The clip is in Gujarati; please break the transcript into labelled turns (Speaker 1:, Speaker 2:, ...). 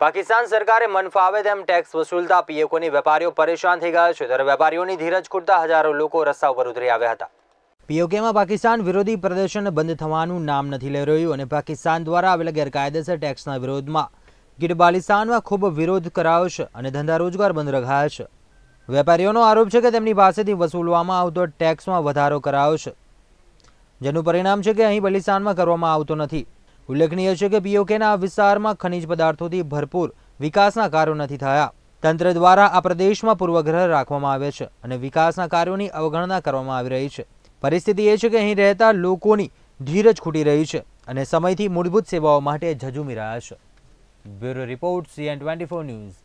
Speaker 1: પાકિસ્તાન સરકારે મન ફાવે તેમ ટેક્સ વસૂલતા પીએકોની વેપારીઓ પરેશાન થઈ ગયા છે. ત્યારે વેપારીઓની ધીરજ ખૂટતા હજારો લોકો રસ્તા ઉપર ઉતરી આવ્યા હતા. પીઓકેમાં પાકિસ્તાન વિરોધી પ્રદર્શન બંધ થવાનું નામ નથી લઈ રહ્યું અને પાકિસ્તાન દ્વારા આવેલા ગેરકાયદેસર ટેક્સના વિરોધમાં ગીરબાલિસ્તાનમાં ખૂબ વિરોધ કરાયો છે અને ધંધા રોજગાર બંધ રખાયા છે. વેપારીઓનો આરોપ છે કે તેમની પાસેથી વસૂલવામાં આવતો ટેક્સમાં વધારો કરાયો છે. જેનું પરિણામ છે કે અહીં બલિસ્તાનમાં કરવામાં આવતો નથી. ઉલ્લેખનીય છે કે પીઓકેના વિસ્તારમાં ખનિજ પદાર્થોથી ભરપૂર વિકાસના કાર્યો નથી થયા. તંત્ર દ્વારા આ પ્રદેશમાં પૂર્વગ્રહ રાખવામાં આવે છે અને વિકાસના કાર્યોની અવગણના કરવામાં આવી રહી છે. પરિસ્થિતિ એ છે કે અહીં રહેતા લોકોની ધીરજ ખૂટી રહી છે અને સમયથી મૂળભૂત સેવાઓ માટે ઝઝુમી રહ્યા છે. Bureau report CN twenty news.